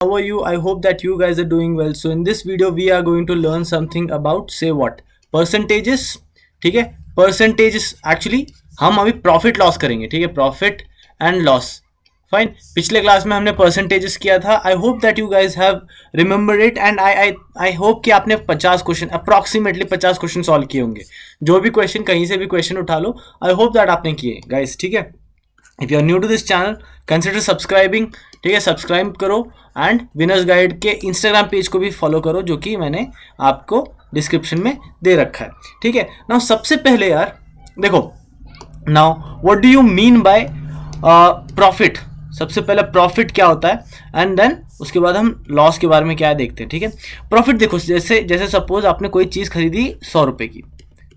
how are you? I hope that you guys are doing well. So, in this video, we are going to learn something about, say, what? Percentages. ठीक है? Percentages, actually, हम अभी profit loss करेंगे, ठीक है? Profit and loss fine पिछले class में हमने परसेंटेजेस किया था. I hope that you guys have remember it and I I I hope कि आपने 50 क्वेश्चन अप्रॉक्सीमेटली 50 क्वेश्चन सॉल्व किए होंगे. जो भी क्वेश्चन कहीं से भी क्वेश्चन उठा लो. आई होप दैट आपने किए गाइज़ ठीक है? If you are new to this channel consider subscribing ठीक है सब्सक्राइब करो एंड विनर्स गाइड के इंस्टाग्राम पेज को भी फॉलो करो, जो कि मैंने आपको डिस्क्रिप्शन में दे रखा है। ठीक है नाउ सबसे पहले यार, देखो now what do you mean by profit सबसे पहले प्रॉफिट क्या होता है एंड देन उसके बाद हम लॉस के बारे में क्या देखते हैं, ठीक है? प्रॉफिट देखो, जैसे जैसे सपोज़ आपने कोई चीज़ खरीदी सौ रुपये की,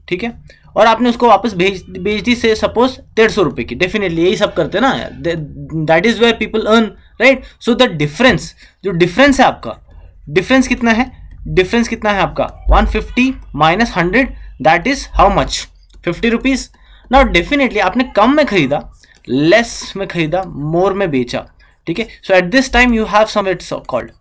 ठीक है? और आपने उसको वापस भेज भेज दी, से सपोज़ डेढ़ सौ रुपये की। डेफिनेटली यही सब करते हैं ना that is where people earn right? So the difference जो डिफरेंस है आपका डिफरेंस कितना है? डिफरेंस कितना है आपका? One fifty minus hundred that is how much fifty rupees ना डेफिनेटली आपने कम में खरीदा लेस में खरीदा मोर में बेचा, ठीक है? So at this time you have some it's called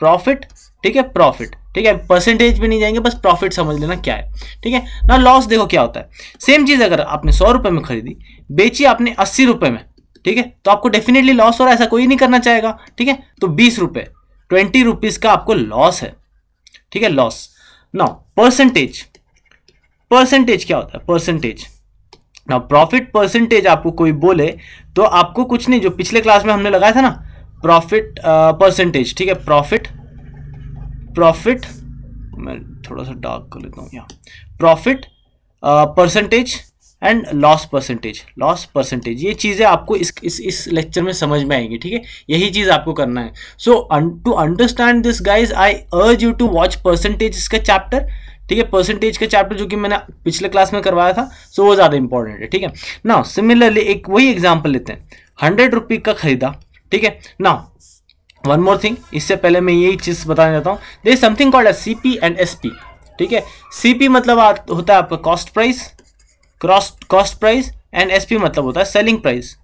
profit ठीक है? प्रॉफिट ठीक है? परसेंटेज भी नहीं जाएँगे, बस प्रॉफिट समझ लेना क्या है, ठीक है? ना लॉस देखो क्या होता है। सेम चीज़ अगर आपने सौ रुपए में खरीदी, बेची आपने अस्सी रुपए में ठीक है? तो आपको डेफिनेटली लॉस हो रहा है, ऐसा कोई नहीं करना चाहेगा, ठीक है? तो बीस रुपए ट्वेंटी रुपीज़ का आपको लॉस है, ठीक है? लॉस नाउ परसेंटेज परसेंटेज क्या होता है? परसेंटेज ना प्रॉफिट परसेंटेज आपको कोई बोले तो आपको कुछ नहीं, जो पिछले क्लास में हमने लगाया था ना प्रॉफिट परसेंटेज ठीक है? प्रॉफिट प्रॉफिट मैं थोड़ा सा डार्क कर लेता हूँ यहाँ. Profit percentage and loss percentage loss percentage ये चीज़ें आपको इस इस इस लेक्चर में समझ में आएँगी, ठीक है? यही चीज़ आपको करना है। So to understand this guys I urge you to watch percentage इसका चैप्टर ठीक है? परसेंटेज का चैप्टर जो कि मैंने पिछले क्लास में करवाया था सो so वो ज़्यादा इंपॉर्टेंट है, ठीक है? ना सिमिलरली एक वही एग्ज़ाम्पल लेते हैं। हंड्रेड रुपी का खरीदा, ठीक है? ना वन मोर थिंग इससे पहले मैं यही चीज़ बताना चाहता हूँ। There something called S C P and S P ठीक है? सी पी मतलब होता है आपका cost price cost cost price and S P मतलब होता है सेलिंग प्राइस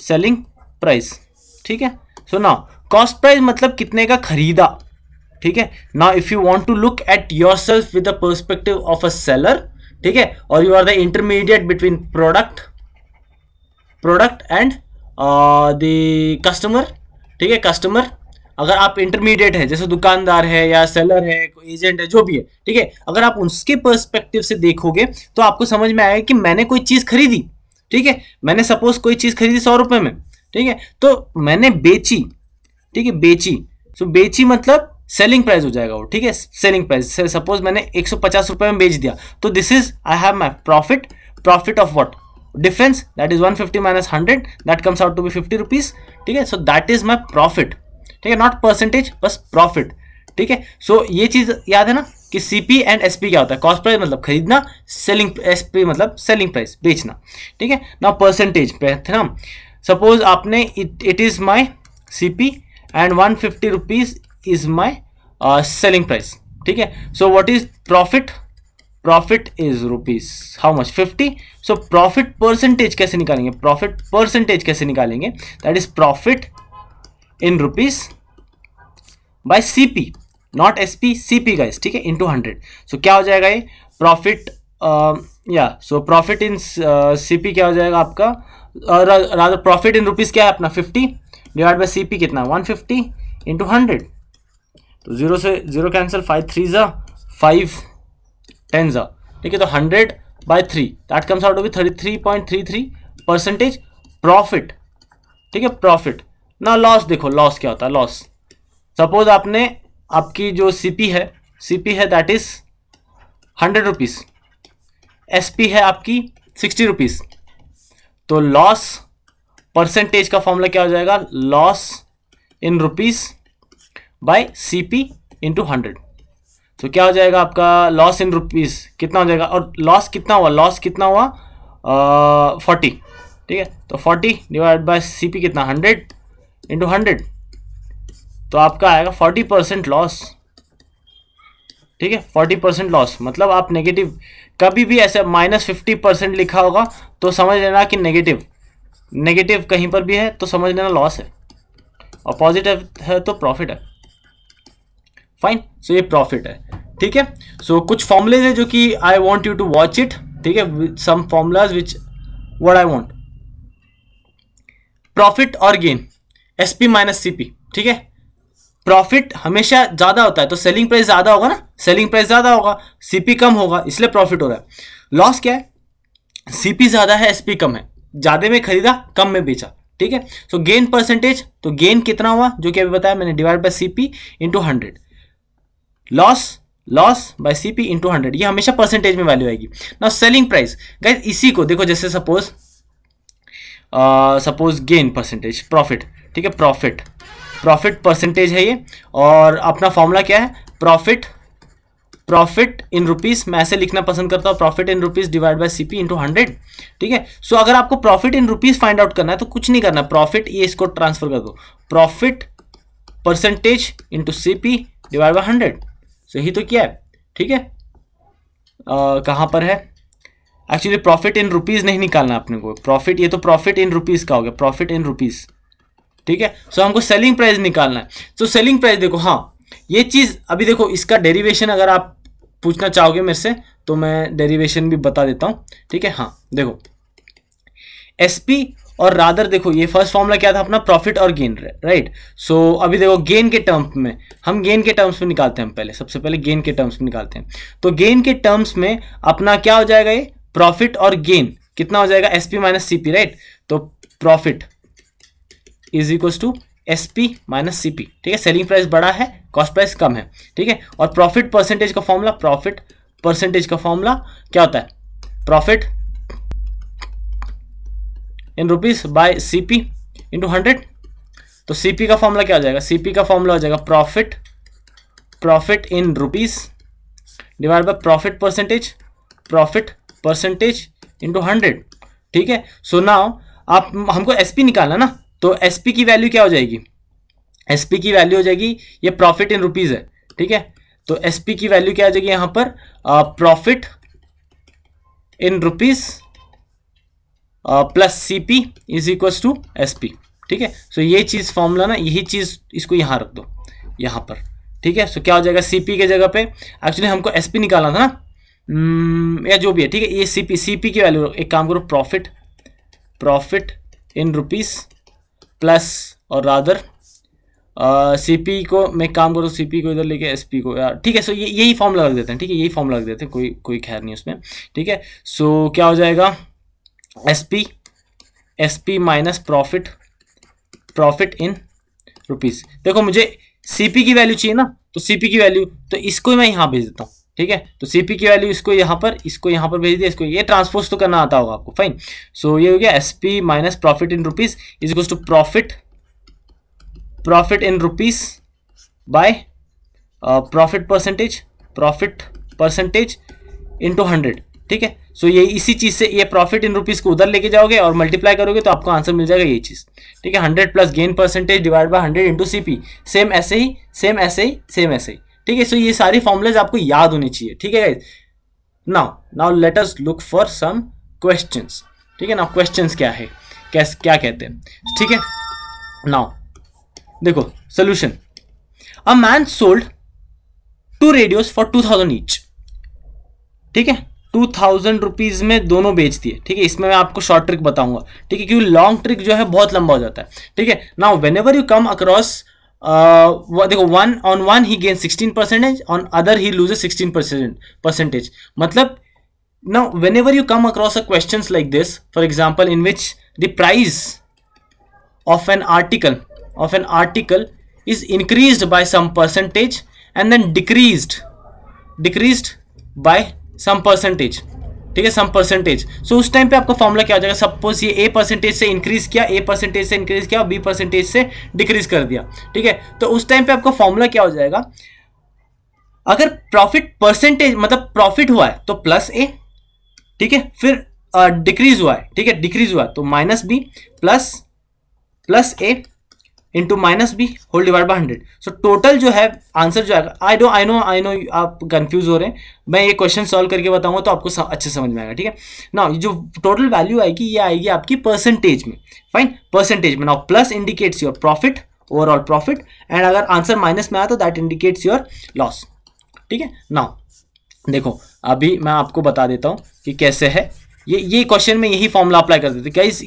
सेलिंग प्राइस ठीक है? सो ना कॉस्ट प्राइस मतलब कितने का खरीदा, ठीक है? Now if you want to look at yourself with the perspective of a seller ठीक है? और you are the intermediate between product product and the customer ठीक है? कस्टमर अगर आप इंटरमीडिएट है जैसे दुकानदार है या सेलर है एजेंट है जो भी है ठीक है? अगर आप उसके पर्सपेक्टिव से देखोगे तो आपको समझ में आएगा कि मैंने कोई चीज़ खरीदी ठीक है? मैंने सपोज़ कोई चीज़ खरीदी सौ रुपए में ठीक है? तो मैंने बेची ठीक है? बेची so, बेची मतलब सेलिंग प्राइस हो जाएगा वो ठीक है? सेलिंग प्राइस सपोज़ मैंने एक सौ पचास रुपए में बेच दिया तो this is I have my profit profit of what difference that is one fifty minus hundred that comes out to be fifty rupees ठीक है? So that is my profit ठीक है नॉट परसेंटेज बस प्रॉफिट ठीक है so ये चीज़ याद है ना कि सीपी एंड एसपी क्या होता है? कॉस्ट प्राइस मतलब खरीदना सेलिंग एसपी मतलब सेलिंग प्राइस बेचना। ठीक है ना परसेंटेज पे थे ना? सपोज़ आपने it is my CP and one fifty rupees is my selling price ठीक है so what is profit profit is rupees how much fifty so profit percentage कैसे निकालेंगे? प्रॉफिट परसेंटेज कैसे निकालेंगे? That is profit in rupees by CP not SP CP guys ठीक है? Into hundred so क्या हो जाएगा ये? प्रॉफिट या सो प्रॉफिट इन सीपी क्या हो जाएगा आपका? रादर प्रॉफिट इन रुपीज़ क्या है अपना? फिफ्टी डिवाइड बाय सीपी कितना? वन फिफ्टी इंटू हंड्रेड तो ज़ीरो से ज़ीरो कैंसिल फाइव थ्री ज़ा फाइव टेन ज़ा ठीक है? तो hundred by three that comes out to thirty three point three three percentage profit ठीक है? प्रॉफिट ना लॉस देखो लॉस क्या होता है? लॉस सपोज़ आपने, आपकी जो सीपी है सीपी है that is hundred rupees SP है आपकी सिक्सटी रुपीज़ तो लॉस परसेंटेज का फॉर्मूला क्या हो जाएगा? Loss in rupees by C P into hundred तो क्या हो जाएगा आपका? लॉस इन रुपीज़ कितना हो जाएगा? और लॉस कितना हुआ? लॉस कितना हुआ? फोर्टी ठीक है? तो forty divide by C P कितना? हंड्रेड इंटू हंड्रेड तो आपका आएगा फोर्टी परसेंट लॉस ठीक है? फोर्टी परसेंट लॉस मतलब आप नेगेटिव कभी भी ऐसे माइनस फिफ्टी परसेंट लिखा होगा तो समझ लेना कि नेगेटिव नेगेटिव कहीं पर भी है तो समझ लेना लॉस है. और पॉजिटिव है तो प्रॉफिट है. फाइन सो ये प्रॉफिट है. ठीक है? सो कुछ फॉर्मुलेज है जो कि I want you to watch it ठीक है? Some formulas which what I want profit और गेन एसपी माइनस सीपी ठीक है? प्रॉफिट हमेशा ज़्यादा होता है तो सेलिंग प्राइस ज़्यादा होगा ना? सेलिंग प्राइस ज़्यादा होगा सीपी कम होगा, इसलिए प्रॉफिट हो रहा है। लॉस क्या है? सीपी ज़्यादा है एसपी कम है। ज़्यादा में खरीदा, कम में बेचा, ठीक है? सो गेन परसेंटेज तो गेन कितना हुआ? जो कि अभी बताया मैंने divide by CP into hundred loss loss by CP into hundred ये हमेशा परसेंटेज में वैल्यू आएगी। ना सेलिंग प्राइस गाइज़ इसी को, देखो, जैसे suppose suppose gain percentage profit ठीक है प्रॉफिट प्रॉफिट परसेंटेज है ये. और अपना फॉर्मूला क्या है? प्रॉफिट प्रॉफिट इन रुपीज़ मैं ऐसे लिखना पसंद करता हूँ. Profit in rupees divide by CP into hundred ठीक है? सो अगर आपको profit in rupees find out करना है तो कुछ नहीं करना. प्रॉफिट ये इसको ट्रांसफ़र कर दो. Profit percentage into CP divide by hundred so तो क्या है? ठीक है? कहाँ पर है? एक्चुअली प्रॉफिट इन रुपीज़ नहीं निकालना अपने को. प्रॉफिट ये तो प्रॉफिट इन रुपीज़ का हो गया. प्रॉफिट इन रुपीज़ ठीक है? सो हमको सेलिंग प्राइस निकालना है। तो सेलिंग प्राइस देखो हाँ ये चीज़, अभी देखो, इसका डेरिवेशन अगर आप पूछना चाहोगे मेरे से तो मैं डेरिवेशन भी बता देता हूँ। ठीक है? हाँ देखो। एसपी और रादर देखो, ये फ़र्स्ट फॉर्मूला क्या था? अपना प्रॉफिट और गेन राइट सो अभी देखो गेन के टर्म्स में, हम गेन के टर्म्स में निकालते हैं हम पहले। सबसे पहले गेन के टर्म्स में निकालते हैं। तो गेन के टर्म्स में अपना क्या हो जाएगा ये? प्रॉफिट और गेन कितना हो जाएगा? एसपी माइनस सीपी राइट तो profit is equal to S P minus C P ठीक है? सेलिंग प्राइस बड़ा है कॉस्ट प्राइस कम है। ठीक है? और प्रॉफिट परसेंटेज का फॉर्मूला प्रॉफिट परसेंटेज का फॉर्मूला क्या होता है? Profit in rupees by CP into hundred तो सीपी का फॉर्मूला क्या हो जाएगा? सीपी का फॉर्मूला हो जाएगा profit profit in rupees divide by profit percentage profit percentage into hundred ठीक है? सो नाउ आप, हमको एसपी निकालना ना? तो एसपी की वैल्यू क्या हो जाएगी? एसपी की वैल्यू हो जाएगी ये प्रॉफिट इन रुपीज़ है ठीक है? तो एसपी की वैल्यू क्या आ जाएगी यहाँ पर? Profit in rupees plus CP is equal to SP ठीक है? सो ये चीज़ फॉर्मूला ना यही चीज़ इसको यहाँ रख दो यहाँ पर ठीक है? सो क्या हो जाएगा? सीपी के जगह पे एक्चुअली हमको एसपी निकालना था ना? Hmm, या जो भी है ठीक है? ये सीपी सीपी की वैल्यू एक काम करो profit profit in rupees plus और रादर। सी पी को मैं काम करूँ सी पी को इधर लेके एस पी को, यार, ठीक है सो ये, यही फॉर्मूला रख देते हैं, ठीक है, यही फॉर्मूला रख देते हैं, कोई कोई खैर नहीं उसमें, ठीक है सो क्या हो जाएगा? S P S P minus profit profit in rupees देखो, मुझे सी पी की वैल्यू चाहिए ना तो सी पी की वैल्यू तो इसको मैं यहाँ भेज देता हूँ। ठीक है? तो सीपी की वैल्यू इसको यहाँ पर इसको यहाँ पर भेज दिया इसको ये ट्रांसपोज तो करना आता होगा आपको फाइन सो so, ये हो गया SP minus profit in rupees is equal to profit profit in rupees by profit percentage profit percentage into hundred ठीक है? सो so, ये इसी चीज़ से ये प्रॉफिट इन रुपीज़ को उधर लेके जाओगे और मल्टीप्लाई करोगे तो आपको आंसर मिल जाएगा ये चीज़. ठीक है? Hundred plus gain percentage divide by hundred into CP same ऐसे ही सेम ऐसे ही सेम ऐसे ही. ठीक है सो ये सारी फॉर्मुलेज आपको याद होनी चाहिए, ठीक है now now let us look for some questions ठीक है नाउ क्वेश्चंस क्या है? कैस क्या कहते हैं? ठीक है? नाउ देखो solution a man sold two radios for two thousand each ठीक है? टू थाउज़ेंड रुपीज़ में दोनों बेच दिए ठीक है? इसमें मैं आपको शॉर्ट ट्रिक बताऊँगा, ठीक है? क्योंकि लॉन्ग ट्रिक जो है बहुत लंबा हो जाता है, ठीक है? Now whenever you come across देखो one on one he gain sixteen percentage on other he lose sixteen percent percentage मतलब now whenever you come across a questions like this for example in which the price of an article of an article is increased by some percentage and then decreased decreased by some percentage ठीक है some percentage so उस time पे आपका formula क्या हो जाएगा? Suppose ये ए percentage से इंक्रीज किया ए परसेंटेज से इंक्रीज किया बी परसेंटेज से डिक्रीज कर दिया. ठीक है? तो उस टाइम पे आपका फॉर्मूला क्या हो जाएगा? अगर प्रॉफिट परसेंटेज मतलब प्रॉफिट हुआ है तो प्लस ए ठीक है? फिर डिक्रीज हुआ है, ठीक है? डिक्रीज हुआ तो minus B plus plus A into minus B whole divide by hundred so total जो है आंसर जो आएगा I do I know I know आप कंफ्यूज हो रहे हैं। मैं ये क्वेश्चन सॉल्व करके बताऊँगा तो आपको अच्छे समझ में आएगा, ठीक है? ना जो टोटल वैल्यू आएगी, ये आएगी आपकी परसेंटेज में। फाइन परसेंटेज में। Now plus indicates your profit overall profit and अगर आंसर माइनस में आया तो दैट इंडिकेट्स योर लॉस ठीक है? नाउ देखो, अभी मैं आपको बता देता हूँ कि कैसे है। ये ये क्वेश्चन में यही फॉर्मूला अप्लाई कर देते guys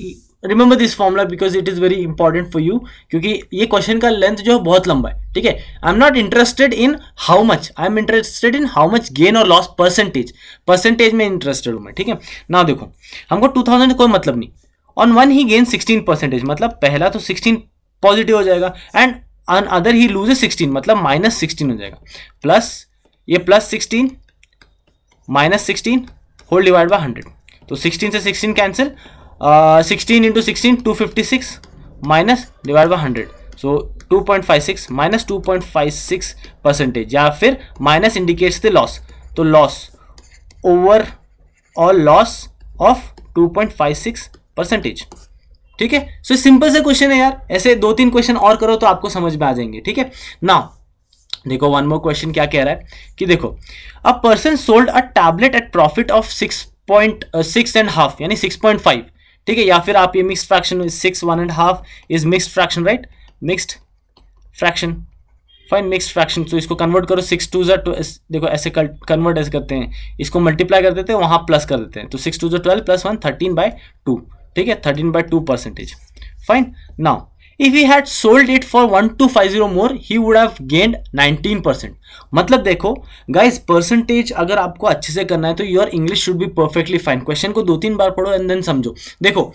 remember this formula because it is very important for you क्योंकि ये क्वेश्चन का लेंथ जो है बहुत लंबा है, ठीक है? I am not interested in how much I am interested in how much gain और लॉस परसेंटेज परसेंटेज में इंटरेस्टेड हूँ मैं, ठीक है? ना देखो, हमको टू थाउज़ेंड कोई मतलब नहीं। On one he gain sixteen percentage मतलब पहला तो सिक्सटीन पॉजिटिव हो जाएगा and on other he lose sixteen मतलब माइनस सिक्सटीन हो जाएगा। प्लस ये plus sixteen minus sixteen whole divide by hundred तो सिक्सटीन से sixteen cancel sixteen into sixteen two fifty six minus divide by hundred so two point five six minus two point five six percentage या फिर minus indicates the loss तो loss over और loss of two point five six percentage ठीक है? So simple से question है यार. ऐसे दो तीन क्वेश्चन और करो तो आपको समझ में आ जाएँगे. ठीक है? ना देखो वन मोर क्वेश्चन क्या कह रहा है? कि देखो a person sold a tablet at profit of six point six and half यानी सिक्स पॉइंट फाइव ठीक है, या फिर आप ये mix fraction six one and half is mix fraction right mixed fraction fine mix fraction तो इसको convert करो सिक्स टू जो देखो, ऐसे कन्वर्ट ऐसे करते हैं। इसको मल्टीप्लाई कर देते हैं, वहाँ प्लस कर देते हैं। तो सिक्स टू जो twelve plus one thirteen by two ठीक है? Thirteen by two percentage fine now if he had sold it for one two five zero more he would have gained nineteen percent मतलब देखो guys percentage अगर आपको अच्छे से करना है तो your English should be perfectly fine question को दो तीन बार पढ़ो एंड देन समझो। देखो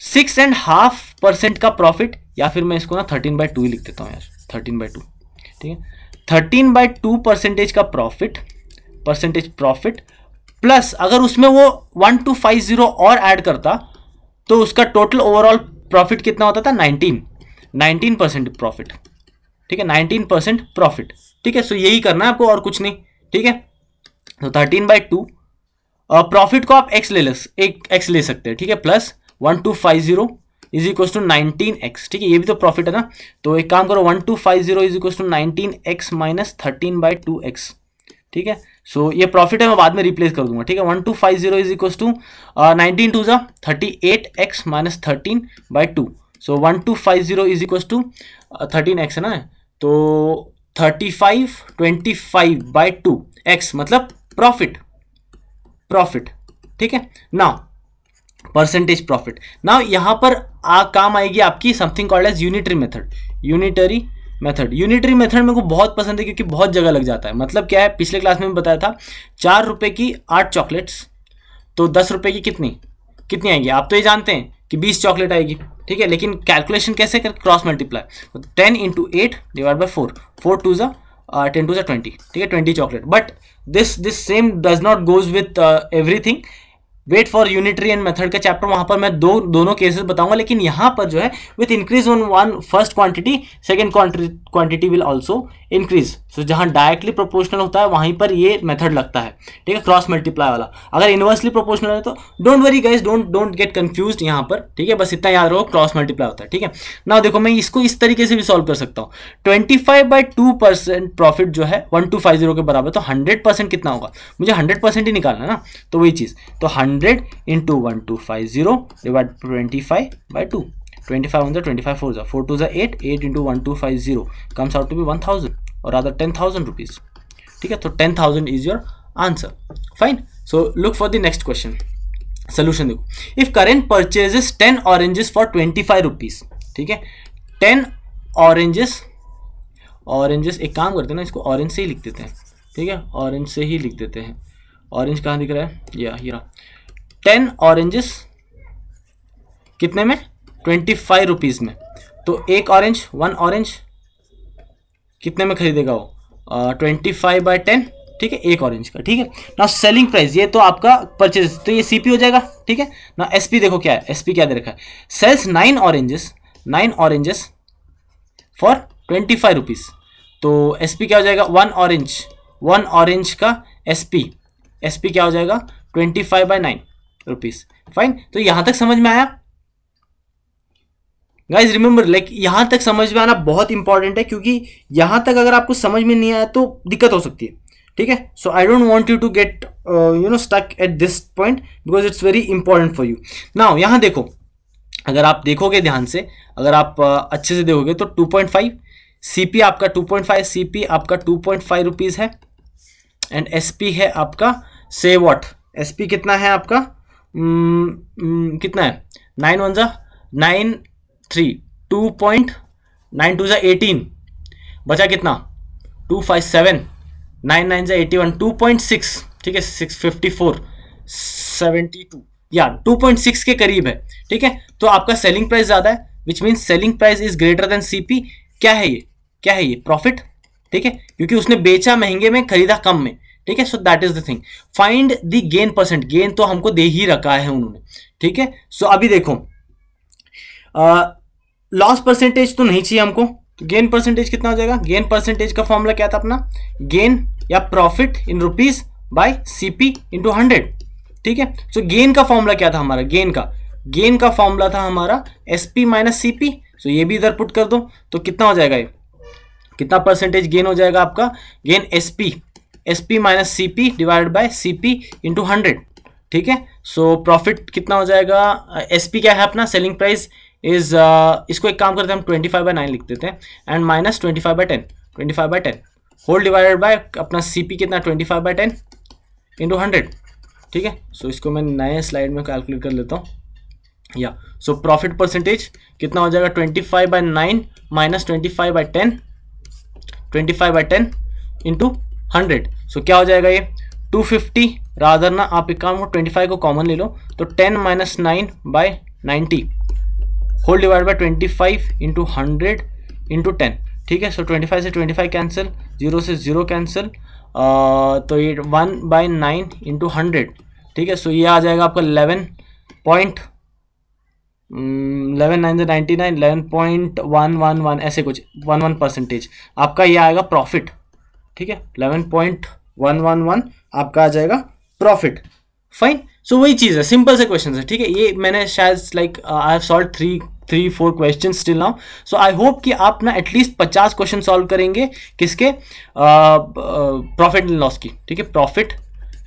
सिक्स एंड हाफ़ परसेंट का प्रॉफिट या फिर मैं इसको ना थर्टीन बाई टू ही लिख देता हूँ यार। थर्टीन बाई टू ठीक है? थर्टीन बाई टू परसेंटेज का प्रॉफिट परसेंटेज प्रॉफिट प्लस अगर उसमें वो वन टू फाइव ज़ीरो और ऐड करता तो उसका टोटल ओवरऑल प्रॉफिट कितना होता था? नाइनटीन। नाइनटीन परसेंट प्रॉफिट ठीक है? नाइनटीन परसेंट प्रॉफिट ठीक है? सो यही करना है आपको, और कुछ नहीं। ठीक है? तो थर्टीन बाई टू प्रॉफिट को आप एक्स ले लस एक एक्स ले सकते हैं। ठीक है? Plus one two five zero is equal to nineteen X ठीक है? ये भी तो प्रॉफिट है ना? तो एक काम करो one two five zero is equal to nineteen X minus thirteen by two X ठीक है? सो so, ये प्रॉफिट है मैं बाद में रिप्लेस कर दूँगा ठीक है? One two five zero is equal to nineteen two ज़ा thirty eight X minus thirteen by two so one two five zero is equal to thirteen X है ना? तो thirty five twenty five by two X मतलब profit profit ठीक है? ना percentage profit ना यहाँ पर आ काम आएगी आपकी something called as unitary method unitary method. Unitary method मेरे को बहुत पसंद है क्योंकि बहुत जगह लग जाता है। मतलब क्या है? पिछले क्लास में बताया था, चार रुपए की आठ चॉकलेट्स तो दस रुपए की कितनी? कितनी आएगी? आप तो ये जानते हैं कि बीस चॉकलेट आएगी, ठीक है? लेकिन कैलकुलेशन कैसे कर? Cross multiply ten into eight divide by four four two ज़ा टेन टू ज़ा ट्वेंटी ठीक है? Twenty chocolate but this this same does not goes with everything wait for unitary and method का चैप्टर वहाँ पर मैं दो, दोनों केसेस बताऊँगा, लेकिन यहाँ पर जो है with increase on one first quantity second quantity will also increase so जहाँ डायरेक्टली प्रोपोर्शनल होता है, वहीं पर ये मेथड लगता है। ठीक है? क्रॉस मल्टीप्लाई वाला। अगर इनवर्सली प्रोपोर्शनल है तो don't worry guys don't don't get confuse यहाँ पर। ठीक है? बस इतना याद रहो क्रॉस मल्टीप्लाई होता है। ठीक है? ना देखो, मैं इसको इस तरीके से भी सॉल्व कर सकता हूँ। Twenty five by two percent profit जो है वन टू फाइव ज़ीरो के बराबर तो हंड्रेड परसेंट कितना होगा? मुझे हंड्रेड परसेंट ही निकालना ना? तो वही चीज़। तो hundred into one two five zero divide twenty five by two twenty five one twenty five four four two eight eight into one two five zero comes out to be one thousand और other ten thousand rupees ठीक है? तो ten thousand is your answer fine so look for the next question solution देखो। If current purchases ten oranges for twenty five rupees ठीक है? Ten oranges oranges एक काम करते हैं ना, इसको ऑरेंज से ही लिख देते हैं। ठीक है? ऑरेंज से ही लिख देते हैं। ऑरेंज कहाँ दिख रहा है? या ये टेन ऑरेंजेस कितने में? ट्वेंटी फाइव रुपीज़ में। तो एक ऑरेंज, वन ऑरेंज कितने में खरीदेगा वो? ट्वेंटी फाइव बाई टेन, ठीक है, एक ऑरेंज का, ठीक है। ना सेलिंग प्राइस ये तो आपका परचेज तो ये सीपी हो जाएगा, ठीक है। ना एसपी देखो क्या है एसपी क्या दे रखा है। Sells nine oranges nine oranges for twenty five rupees तो एसपी क्या हो जाएगा? वन ऑरेंज वन ऑरेंज का एसपी एसपी क्या हो जाएगा? Twenty five by nine rupees fine तो यहाँ तक समझ में आया? गाइज़ रिमेंबर लाइक यहाँ तक समझ में आना बहुत इंपॉर्टेंट है, क्योंकि यहाँ तक अगर आपको समझ में नहीं आया तो दिक्कत हो सकती है। ठीक है? So I don't want you to get you know stuck at this point because it's very important for you now यहाँ देखो, अगर आप देखोगे ध्यान से, अगर आप अच्छे से देखोगे तो 2.5 सीपी आपका 2.5 सीपी आपका 2.5 पॉइंट है एंड एसपी है आपका से वॉट एसपी कितना है आपका? कितना है? नाइन वन ज़ा, nine three, two point nine two ज़ा एटीन, बचा कितना? Two five seven, nine nine ज़ा eighty one, two point six, ठीक है, six fifty four, seventy two, या टू पॉइंट सिक्स के करीब है, ठीक है? तो आपका सेलिंग प्राइस ज़्यादा है which mean selling price is greater than CP क्या है ये? क्या है ये? प्रॉफिट ठीक है? क्योंकि उसने बेचा महँगे में, खरीदा कम में ठीक है? So that is the thing find the gain percent gain तो हमको दे ही रखा है उन्होंने। ठीक है? सो अभी देखो लॉस परसेंटेज तो नहीं चाहिए हमको। गेन परसेंटेज कितना हो जाएगा? गेन परसेंटेज का फॉर्मूला क्या था अपना? गेन या profit in rupees by CP into hundred ठीक है? सो गेन का फॉर्मूला क्या था हमारा? गेन का। गेन का फॉर्मूला था हमारा S P minus C P so ये भी इधर पुट कर दो। तो कितना हो जाएगा ये? कितना परसेंटेज गेन हो जाएगा आपका? Gain S P S P minus C P divided by C P into hundred ठीक है? सो प्रॉफिट कितना हो जाएगा? एस पी क्या है अपना? सेलिंग प्राइस इज़ इसको एक काम करते हैं, हम ट्वेंटी फाइव बाई नाइन लिख देते हैं and minus twenty five by ten twenty five by ten whole divided by अपना सी पी कितना? Twenty five by ten into hundred ठीक है? सो इसको मैं नए स्लाइड में कैलकुलेट कर लेता हूँ। या सो प्रॉफिट परसेंटेज कितना हो जाएगा? Twenty five by nine minus twenty five by ten twenty five by ten into hundred. So क्या हो जाएगा ये? टू फिफ्टी राधर ना आप एक काम ट्वेंटी फाइव को कॉमन ले लो तो ten minus nine by ninety whole divide by twenty five into hundred into ten ठीक है? सो ट्वेंटी फाइव से ट्वेंटी फाइव कैंसिल ज़ीरो से ज़ीरो कैंसिल तो ये one by nine into hundred ठीक है? सो ये आ जाएगा आपका इलेवन पॉइंट इलेवन नाइन से ninety nine eleven point one one one ऐसे कुछ वन वन परसेंटेज आपका ये आएगा प्रॉफिट ठीक है? Eleven point one one one आपका आ जाएगा प्रॉफिट फाइन सो वही चीज़ है. सिंपल से क्वेश्चन है. ठीक है? ये मैंने शायद like I have solve three three four question still now so I hope कि आप ना एटलीस्ट पचास क्वेश्चन सॉल्व करेंगे किसके? प्रॉफिट एंड लॉस की. ठीक है? प्रॉफिट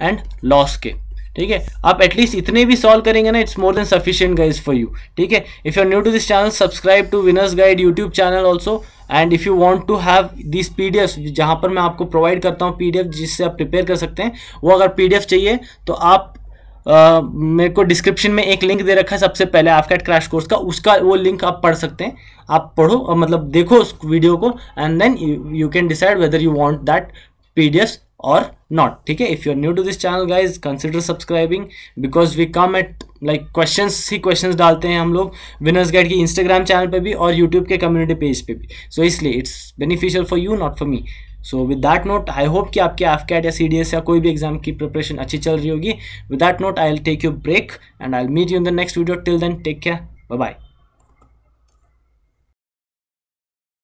एंड लॉस के. ठीक है? आप एटलीस्ट इतने भी सॉल्व करेंगे ना it's more than sufficient guys for you ठीक है? If you new to this channel subscribe to winners guide YouTube channel also and if you want to have this P D F जहाँ पर मैं आपको provide करता हूँ P D F जिससे आप प्रिपेयर कर सकते हैं वो अगर पी डी एफ़ चाहिए तो आप Uh, मेरे को डिस्क्रिप्शन में एक लिंक दे रखा है सबसे पहले आपका क्रैश कोर्स का। उसका वो लिंक आप पढ़ सकते हैं। आप पढ़ो मतलब देखो उस वीडियो को and then you can decide whether you want that PDF ठीक है? If you are new to this channel guys consider subscribing because we come at like questions he questions डालते हैं हम लोग विनर्स गाइड की Instagram channel पे भी और यूट्यूब के कम्युनिटी पेज पे भी। सो so, इसलिए it's beneficial for you not for me so with that note I hope कि आपके एफ़ कैट या सी डी एस या कोई भी एग्ज़ाम की प्रिपरेशन अच्छी चल रही होगी। With that note I will take you break and I will meet you in the next video till then take care bye